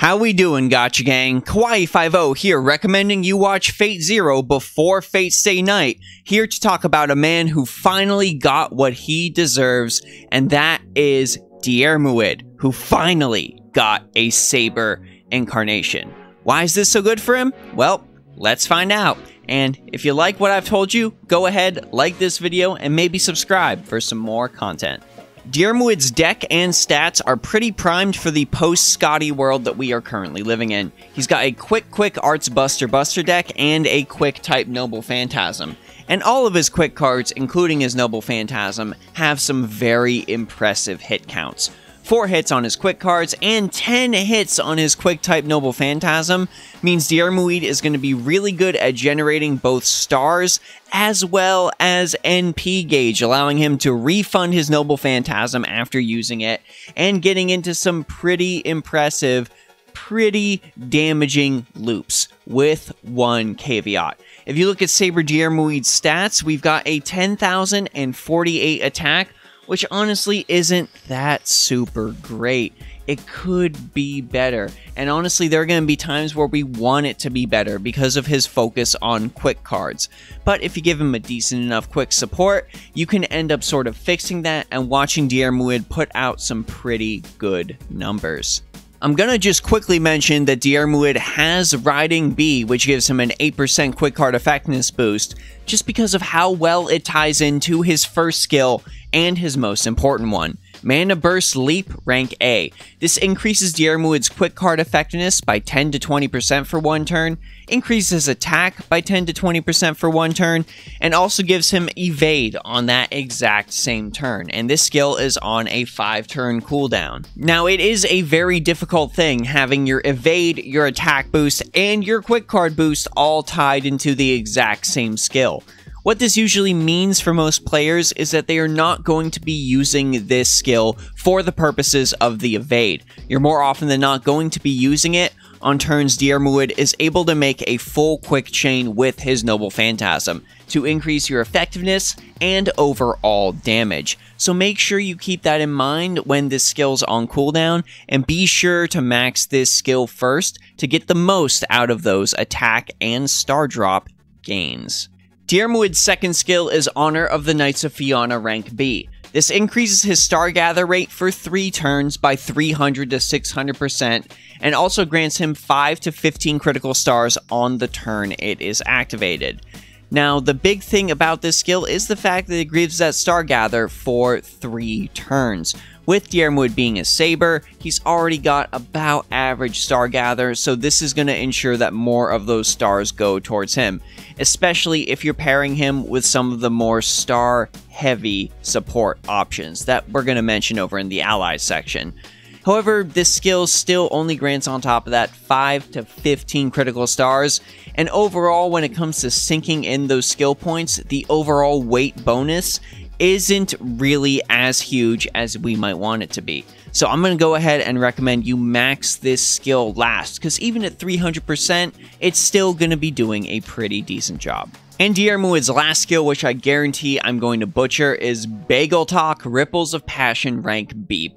How we doing, Gacha Gang? KawaiiFive0h here, recommending you watch Fate Zero before Fate Stay Night, here to talk about a man who finally got what he deserves, and that is Diarmuid, who finally got a Saber incarnation. Why is this so good for him? Well, let's find out. And if you like what I've told you, go ahead, like this video, and maybe subscribe for some more content. Diarmuid's deck and stats are pretty primed for the post-Skadi world that we are currently living in. He's got a quick quick Arts Buster Buster deck and a quick type Noble Phantasm. And all of his quick cards, including his Noble Phantasm, have some very impressive hit counts. 4 hits on his quick cards, and 10 hits on his quick type Noble Phantasm means Diarmuid is going to be really good at generating both stars as well as NP gauge, allowing him to refund his Noble Phantasm after using it, and getting into some pretty impressive pretty damaging loops with one caveat. If you look at Saber Diarmuid's stats, we've got a 10,048 attack which honestly isn't that super great. It could be better. And honestly, there are going to be times where we want it to be better because of his focus on quick cards. But if you give him a decent enough quick support, you can end up sort of fixing that and watching Diarmuid put out some pretty good numbers. I'm gonna just quickly mention that Diarmuid has Riding B, which gives him an 8% quick card effectiveness boost, just because of how well it ties into his first skill and his most important one, Mana Burst Leap rank A. This increases Diarmuid's quick card effectiveness by 10 to 20% for one turn, increases attack by 10 to 20% for one turn, and also gives him evade on that exact same turn. And this skill is on a 5 turn cooldown. Now, it is a very difficult thing having your evade, your attack boost, and your quick card boost all tied into the exact same skill. What this usually means for most players is that they are not going to be using this skill for the purposes of the evade. You're more often than not going to be using it on turns Diarmuid is able to make a full quick chain with his Noble Phantasm to increase your effectiveness and overall damage. So make sure you keep that in mind when this skill's on cooldown and be sure to max this skill first to get the most out of those attack and star drop gains. Diarmuid's second skill is Honor of the Knights of Fianna rank B. This increases his star gather rate for 3 turns by 300 to 600% and also grants him 5 to 15 critical stars on the turn it is activated. Now, the big thing about this skill is the fact that it gives that star gather for 3 turns, with Diarmuid being a Saber, he's already got about average Star Gather, so this is going to ensure that more of those stars go towards him, especially if you're pairing him with some of the more star-heavy support options that we're going to mention over in the Allies section. However, this skill still only grants on top of that 5 to 15 critical stars, and overall when it comes to sinking in those skill points, the overall weight bonus isn't really as huge as we might want it to be. So I'm going to go ahead and recommend you max this skill last, because even at 300%, it's still going to be doing a pretty decent job. And Diarmuid's last skill, which I guarantee I'm going to butcher, is Beagalltach Ripples of Passion rank B+.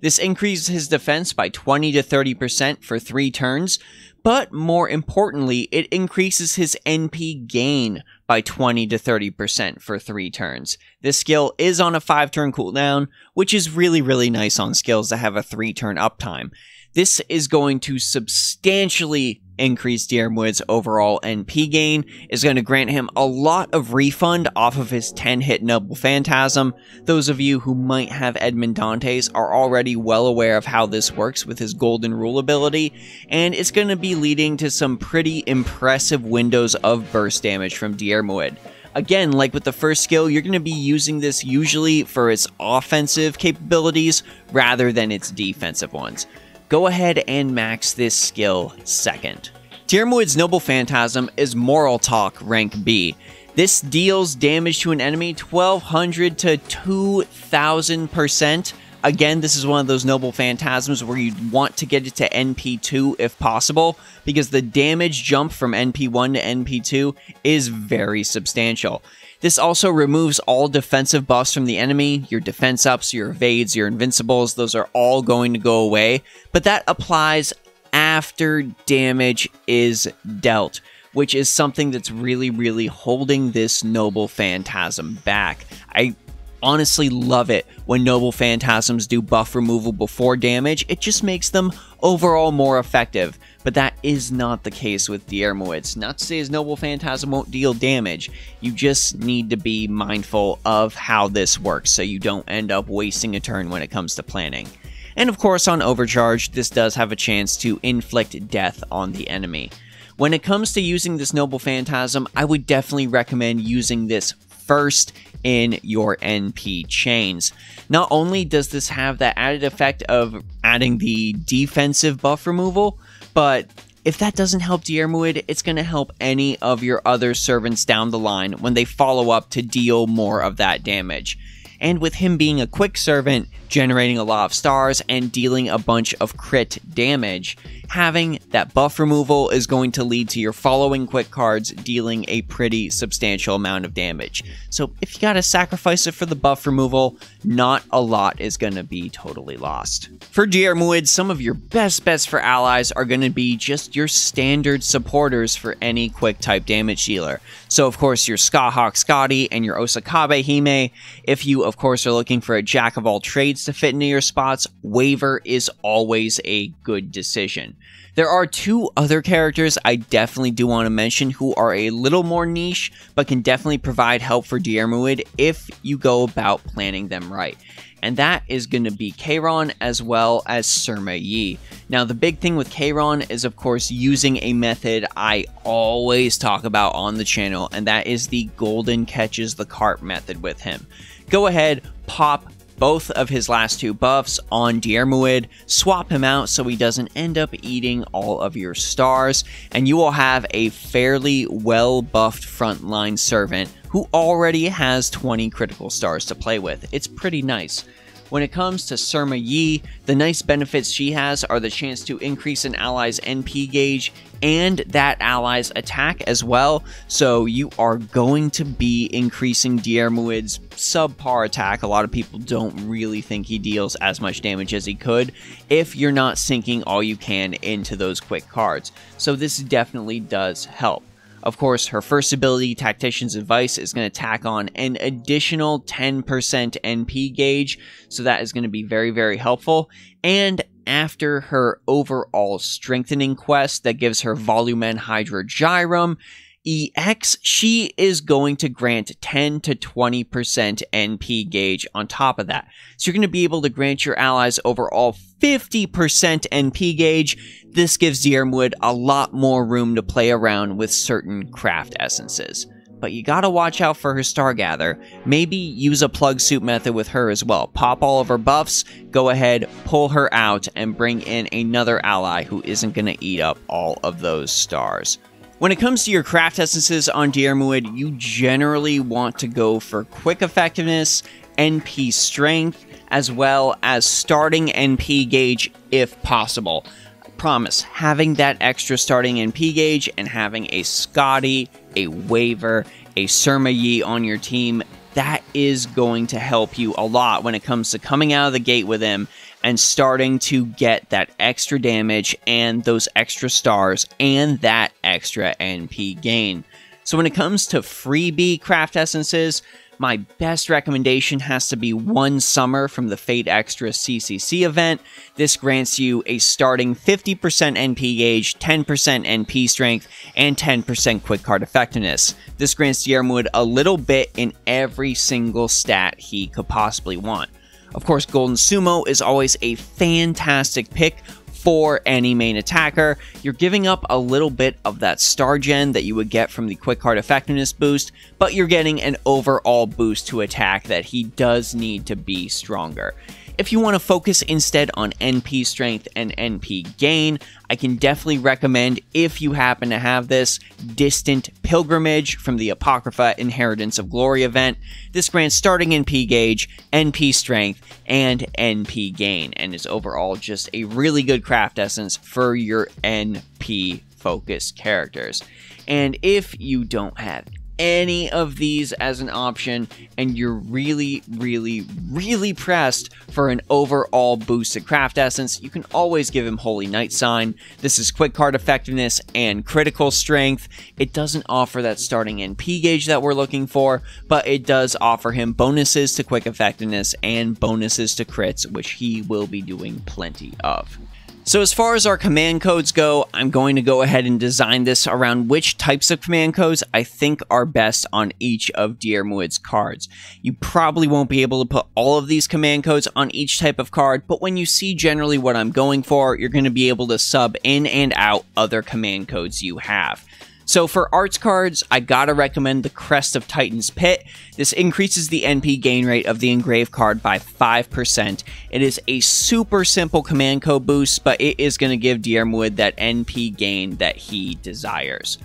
This increases his defense by 20 to 30% for 3 turns, but more importantly, it increases his NP gain by 20 to 30% for 3 turns. This skill is on a 5 turn cooldown, which is really, really nice on skills that have a 3 turn uptime. This is going to substantially increase Diarmuid's overall NP gain, is going to grant him a lot of refund off of his 10 hit Noble Phantasm. Those of you who might have Edmond Dantes are already well aware of how this works with his Golden Rule ability, and it's going to be leading to some pretty impressive windows of burst damage from Diarmuid. Again, like with the first skill, you're going to be using this usually for its offensive capabilities rather than its defensive ones go ahead and max this skill second. Diarmuid's Noble Phantasm is Moralltach rank B. This deals damage to an enemy 1200 to 2000%. Again, this is one of those Noble Phantasms where you want to get it to NP2 if possible, because the damage jump from NP1 to NP2 is very substantial. This also removes all defensive buffs from the enemy, your defense ups, your evades, your invincibles, those are all going to go away, but that applies after damage is dealt, which is something that's really, really holding this Noble Phantasm back. I honestly love it when Noble Phantasms do buff removal before damage, it just makes them overall more effective. But that is not the case with Diarmuids. Not to say his Noble Phantasm won't deal damage, you just need to be mindful of how this works so you don't end up wasting a turn when it comes to planning. And of course, on Overcharge, this does have a chance to inflict death on the enemy. When it comes to using this Noble Phantasm, I would definitely recommend using this first in your NP chains. Not only does this have that added effect of adding the defensive buff removal, but if that doesn't help Diarmuid, it's going to help any of your other servants down the line when they follow up to deal more of that damage and with him being a quick servant, generating a lot of stars, and dealing a bunch of crit damage, having that buff removal is going to lead to your following quick cards dealing a pretty substantial amount of damage. So if you gotta sacrifice it for the buff removal, not a lot is gonna be totally lost. For Diarmuid, some of your best bets for allies are gonna be just your standard supporters for any quick type damage dealer. So of course your Scathach Skadi and your Osakabe Hime. If you of course are looking for a jack of all trades to fit into your spots, Waver is always a good decision. There are two other characters I definitely do want to mention who are a little more niche, but can definitely provide help for Diarmuid if you go about planning them right and that is going to be Chiron as well as Sima Yi. Now, the big thing with Chiron is, of course, using a method I always talk about on the channel, and that is the Golden Catches the Carp method with him. Go ahead, pop both of his last two buffs on Diarmuid, swap him out so he doesn't end up eating all of your stars, and you will have a fairly well buffed frontline servant who already has 20 critical stars to play with. It's pretty nice. When it comes to Sima Yi, the nice benefits she has are the chance to increase an ally's NP gauge and that ally's attack as well. So you are going to be increasing Diarmuid's subpar attack. A lot of people don't really think he deals as much damage as he could if you're not sinking all you can into those quick cards. So this definitely does help. Of course, her first ability, Tactician's Advice, is going to tack on an additional 10% NP gauge, so that is going to be very, very helpful. And after her overall strengthening quest that gives her Volumen Hydrargyrum, EX, she is going to grant 10 to 20% NP gauge on top of that. So you're going to be able to grant your allies overall 50% NP gauge. This gives Diarmuid a lot more room to play around with certain craft essences. But you gotta watch out for her Stargather. Maybe use a plug suit method with her as well. Pop all of her buffs, go ahead, pull her out, and bring in another ally who isn't gonna eat up all of those stars. When it comes to your craft essences on Diarmuid, you generally want to go for quick effectiveness, NP strength, as well as starting NP gauge if possible. I promise, having that extra starting NP gauge and having a Skadi, a Waver, a Sima Yi on your team, that is going to help you a lot when it comes to coming out of the gate with him and starting to get that extra damage and those extra stars and that extra NP gain. So when it comes to freebie craft essences, my best recommendation has to be one summer from the Fate Extra CCC event. This grants you a starting 50% NP gauge, 10% NP strength, and 10% quick card effectiveness. This grants Diarmuid a little bit in every single stat he could possibly want. Of course, Golden Sumo is always a fantastic pick for any main attacker. You're giving up a little bit of that star gen that you would get from the quick card effectiveness boost, but you're getting an overall boost to attack that he does need to be stronger. If you want to focus instead on NP strength and NP gain, I can definitely recommend, if you happen to have this, Distant Pilgrimage from the Apocrypha Inheritance of Glory event. This grants starting NP gauge, NP strength, and NP gain, and is overall just a really good craft essence for your NP focused characters. And if you don't have any of these as an option and you're really, really, really pressed for an overall boosted craft essence, you can always give him Holy Night Sign. This is quick card effectiveness and critical strength. It doesn't offer that starting NP gauge that we're looking for, but it does offer him bonuses to quick effectiveness and bonuses to crits, which he will be doing plenty of. So as far as our command codes go, I'm going to go ahead and design this around which types of command codes I think are best on each of Diarmuid's cards. You probably won't be able to put all of these command codes on each type of card, but when you see generally what I'm going for, you're going to be able to sub in and out other command codes you have. So for arts cards, I gotta recommend the Crest of Titan's Pit. This increases the NP gain rate of the engraved card by 5%. It is a super simple command code boost, but it is gonna give Diarmuid that NP gain that he desires.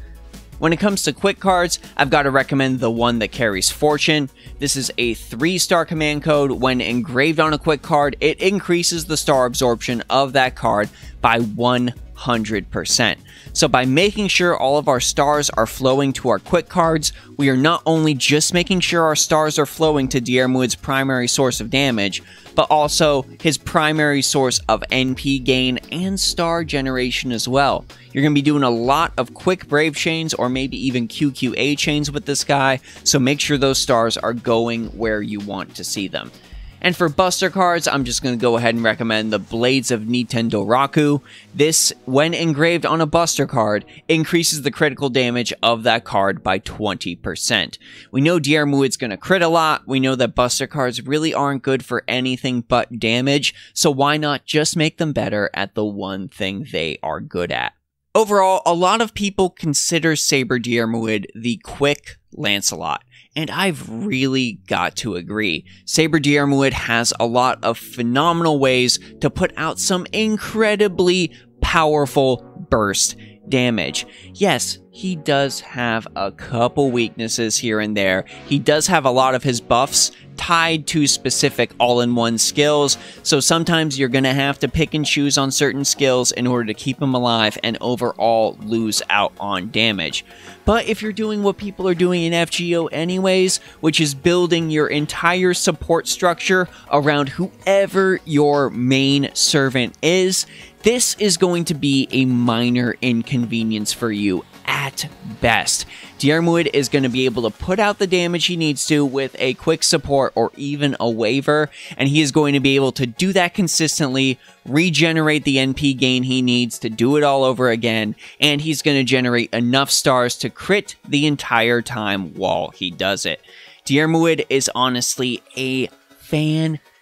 When it comes to quick cards, I've got to recommend the one that carries Fortune. This is a 3-star command code. When engraved on a quick card, it increases the star absorption of that card by 100%. So by making sure all of our stars are flowing to our quick cards, we are not only just making sure our stars are flowing to Diarmuid's primary source of damage, but also his primary source of NP gain and star generation as well. You're going to be doing a lot of quick Brave chains or maybe even QQA chains with this guy, so make sure those stars are going where you want to see them. And for Buster cards, I'm just going to go ahead and recommend the Blades of Nitendoraku. This, when engraved on a Buster card, increases the critical damage of that card by 20%. We know Diarmuid's going to crit a lot. We know that Buster cards really aren't good for anything but damage, so why not just make them better at the one thing they are good at? Overall, a lot of people consider Saber Diarmuid the quick Lancelot. And I've really got to agree. Saber Diarmuid has a lot of phenomenal ways to put out some incredibly powerful burst damage. Yes, he does have a couple weaknesses here and there. He does have a lot of his buffs tied to specific all-in-one skills, so sometimes you're going to have to pick and choose on certain skills in order to keep him alive and overall lose out on damage. But if you're doing what people are doing in FGO anyways, which is building your entire support structure around whoever your main servant is, this is going to be a minor inconvenience for you at best. Diarmuid is going to be able to put out the damage he needs to with a quick support or even a Waver, and he is going to be able to do that consistently, regenerate the NP gain he needs to do it all over again, and he's going to generate enough stars to crit the entire time while he does it. Diarmuid is honestly a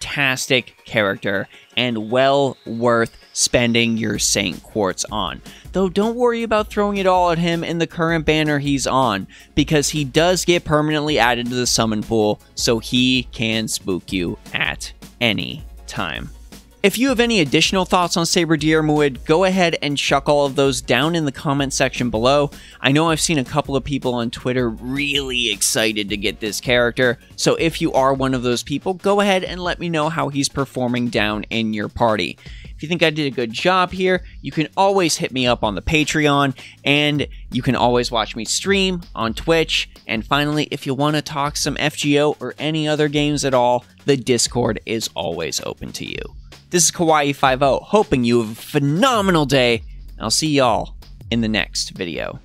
fantastic character and well worth spending your Saint Quartz on. Though don't worry about throwing it all at him in the current banner he's on, because he does get permanently added to the summon pool, so he can spook you at any time. If you have any additional thoughts on Saber Diarmuid, go ahead and chuck all of those down in the comment section below. I know I've seen a couple of people on Twitter really excited to get this character, so if you are one of those people, go ahead and let me know how he's performing down in your party. If you think I did a good job here, you can always hit me up on the Patreon, and you can always watch me stream on Twitch. And finally, if you want to talk some FGO or any other games at all, the Discord is always open to you. This is KawaiiFive0h, hoping you have a phenomenal day, and I'll see y'all in the next video.